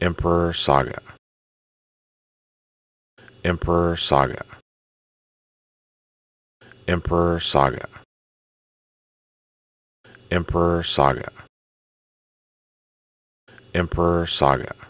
Emperor Saga. Emperor Saga. Emperor Saga. Emperor Saga. Emperor Saga.